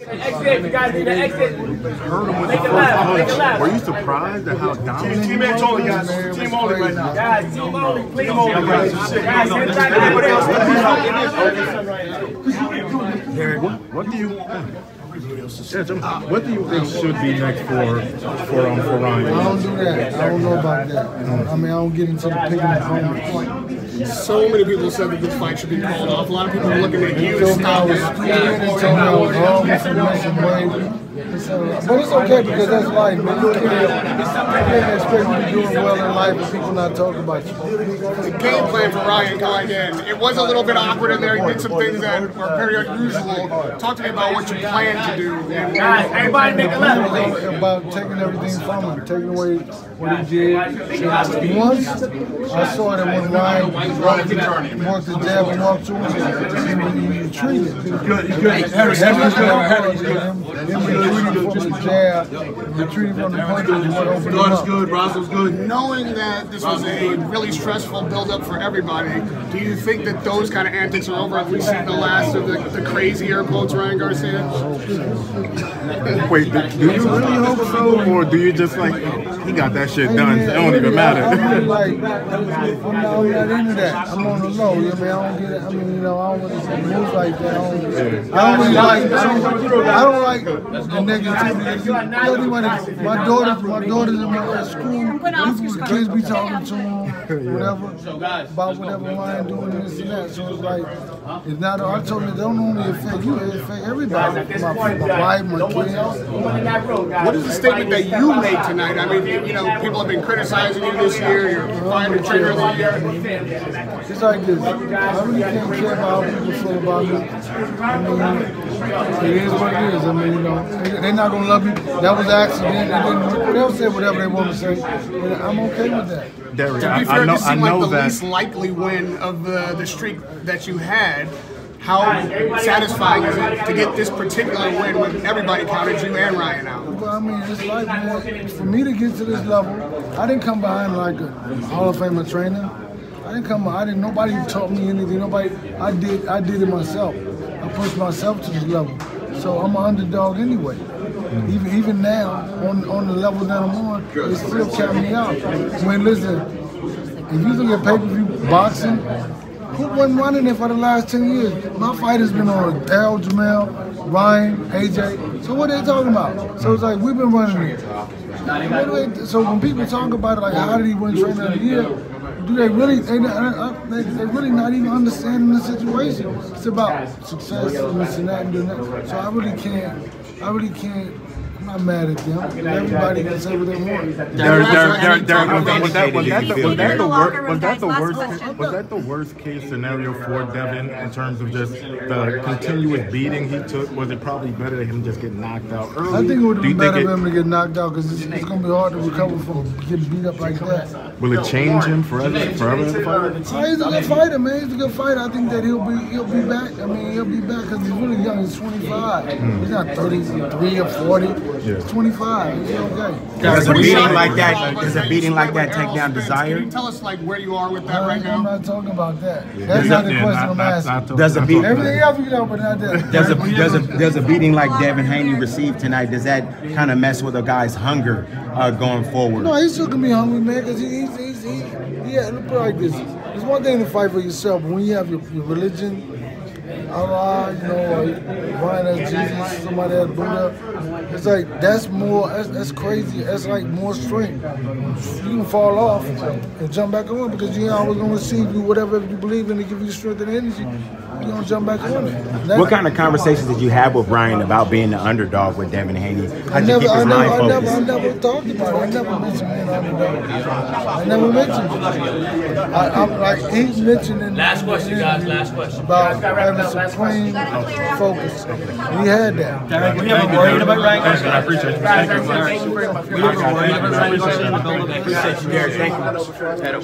Exit, you gotta do the exit. Heard him with Make the first left, make it punch. left. Were you surprised at how dominant he Teammates was? only, guys. Team only right now. Guys, team only, please. Team only, guys. Guys, back Everybody else, What, what do you think? Yeah, Jim, what do you think should be next for for um for Ryan? I don't do that. I don't know about that. I mean, I don't get into the picking and So many people said that this fight should be called off. A lot of people are looking at you to told me was it. stupid. They told me I was wrong in some some way. But it's okay because that's life, man. You can't, you can't expect you to be doing well in life if people not talking about you. The game plan for Ryan going in, it was a little bit awkward in there. He did some things that were very unusual. Talk to me about what you plan to do. And, Guys, everybody make a left, please. About taking everything from him, taking away what he did. Once I saw that when Ryan walked the jab and walked through him, he retreated. Good, good. Harris, Harris, good. Him retreating from the jab, retreating from the punch, and what opened him up. good. Roscoe's good. Knowing that this was a really stressful build-up for everybody, do you think that those kind of antics are over? Have we seen the last of the, the crazy air quotes Ryan Garcia? Wait, do, do you really hope so, or do you just like he got that shit done? It don't even matter. like, I'm not, I'm into that. I'm on the low. You know I mean? I don't get it. I mean, you know, I don't want really move like that. I don't, I don't really like. I don't, like the negativity. My daughters, my daughters in my school. People, kids be talking to them, whatever, about whatever Ryan doing this and that. So it's like, it's not. I told them it don't only affect you, it affect everybody. My, my wife, my kids. What is the statement that you made tonight? I mean, you know, people have been criticizing you this year. You're fighting the trainer of the year. It's like this. I really can't care about how people feel about me. I mean, it is what it is. I mean, you know, they- they're not gonna love you. That was an accident. They didn't, they'll say whatever they want to say. And I'm okay with that. Derrick, To be fair, I know, this seemed like the that. least likely win of the, the streak that you had. How satisfying is it to get this particular win when everybody counted you and Ryan out? But I mean, it's like, man, for me to get to this level, I didn't come behind like a Hall of Famer trainer. I didn't come. I didn't. Nobody taught me anything. Nobody. I did. I did it myself. I pushed myself to this level. So I'm an underdog anyway. Even even now, on on the level that I'm on, they still count me out. When listen, if you look at pay-per-view boxing, who wasn't running it for the last 10 years? My fight has been on Daryl Jermell, Ryan, AJ. So what are they talking about? So it's like we've been running it. So when people talk about it, like how did he win trainer of the year? Do they really? They, they, they really not even understanding the situation. It's about success and this and that and doing that. So I really can't. I really can't. I'm not mad at them. Everybody can say what they want. Derrick, Derrick, Derrick, Derrick, was that was that was that the, was that the In worst was that the worst question. was that the worst case scenario for Devin in terms of just the continuous beating he took? Was it probably better to him just get knocked out early? I think it would have Do you been better for him to get knocked out because it's, it's going to be hard to recover from getting beat up like that. Will it change him forever forever in the fight? Oh, he's a good fighter, man. He's a good fighter. I think that he'll be he'll be back. I mean, he'll be back because he's really young. He's 25. He's not 33 or 40. He's 25. He's okay. Does a beating like that, does a beating like that take down Can desire? you tell us like where you are with that I, right I'm not talking about that. That's not the question I'm asking. Does a beating? beat- Everything else you know, but not that. Does a does a does a beating like Devin Haney received tonight? Does that kind of mess with a guy's hunger uh, going forward? No, he's still gonna be hungry, man, because he, he's, he's, he, yeah, look like this. It's one thing to fight for yourself, when you have your, your religion, Allah, you know, or as Jesus, somebody as Buddha, it's like, that's more, that's, that's crazy. That's like more strength. You can fall off and jump back on because you ain't always gonna receive you whatever you believe in to give you strength and energy. You don't jump back on it. That- What kind of conversations did you have with Ryan about being the underdog with Devin Haney? I How'd you never, keep I his never, mind I never, I focused? never talked about it. I never mentioned being underdog. I never mentioned it. I, I'm like he mentioned in Last question, guys, last question. about Guys, gotta wrap it having up. Last supreme focus. He had that. Derrick, we haven't worried about Ryan I appreciate you. Guys, Thank you. very much. We haven't worried about Ryan Garcia in the building. Appreciate you, Derrick. Thank you.